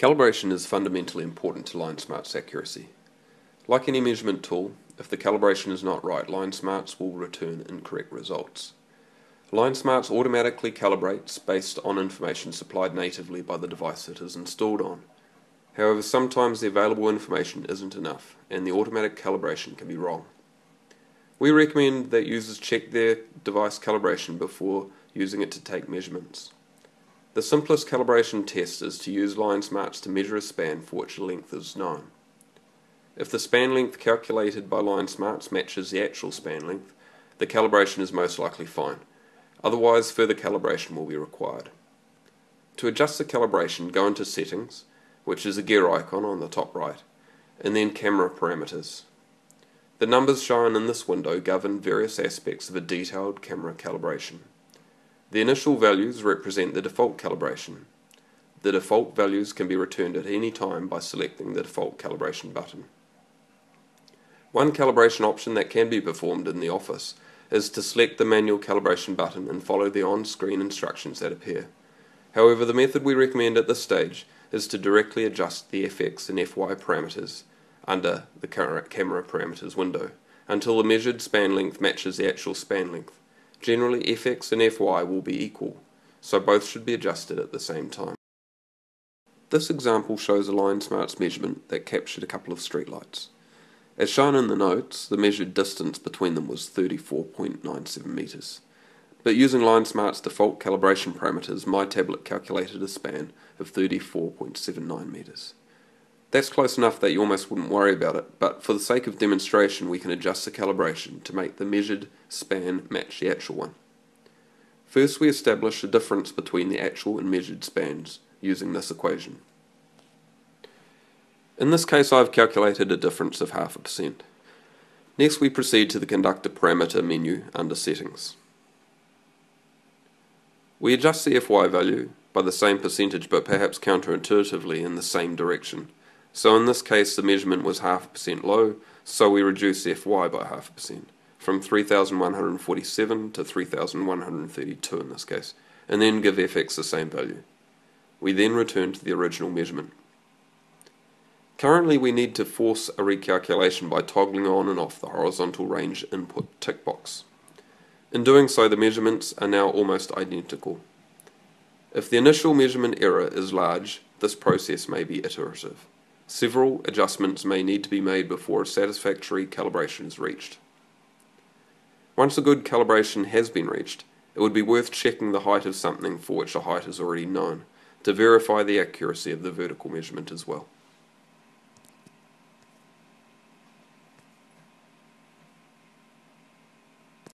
Calibration is fundamentally important to LineSmart's accuracy. Like any measurement tool, if the calibration is not right, LineSmarts will return incorrect results. LineSmarts automatically calibrates based on information supplied natively by the device it is installed on. However, sometimes the available information isn't enough, and the automatic calibration can be wrong. We recommend that users check their device calibration before using it to take measurements. The simplest calibration test is to use LineSmarts to measure a span for which a length is known. If the span length calculated by LineSmarts matches the actual span length, the calibration is most likely fine. Otherwise, further calibration will be required. To adjust the calibration, go into Settings, which is a gear icon on the top right, and then Camera Parameters. The numbers shown in this window govern various aspects of a detailed camera calibration. The initial values represent the default calibration. The default values can be returned at any time by selecting the default calibration button. One calibration option that can be performed in the office is to select the manual calibration button and follow the on-screen instructions that appear. However, the method we recommend at this stage is to directly adjust the FX and FY parameters under the camera parameters window until the measured span length matches the actual span length. Generally fx and fy will be equal, so both should be adjusted at the same time. This example shows a LineSmarts measurement that captured a couple of streetlights. As shown in the notes, the measured distance between them was 34.97 metres. But using LineSmart's default calibration parameters, my tablet calculated a span of 34.79 metres. That's close enough that you almost wouldn't worry about it, but for the sake of demonstration we can adjust the calibration to make the measured span match the actual one. First we establish the difference between the actual and measured spans using this equation. In this case I've calculated a difference of half a percent. Next we proceed to the conductor parameter menu under settings. We adjust the FY value by the same percentage but perhaps counterintuitively in the same direction. So in this case the measurement was half a percent low, so we reduce Fy by half a percent, from 3,147 to 3,132 in this case, and then give Fx the same value. We then return to the original measurement. Currently we need to force a recalculation by toggling on and off the horizontal range input tick box. In doing so the measurements are now almost identical. If the initial measurement error is large, this process may be iterative. Several adjustments may need to be made before a satisfactory calibration is reached. Once a good calibration has been reached, it would be worth checking the height of something for which a height is already known, to verify the accuracy of the vertical measurement as well.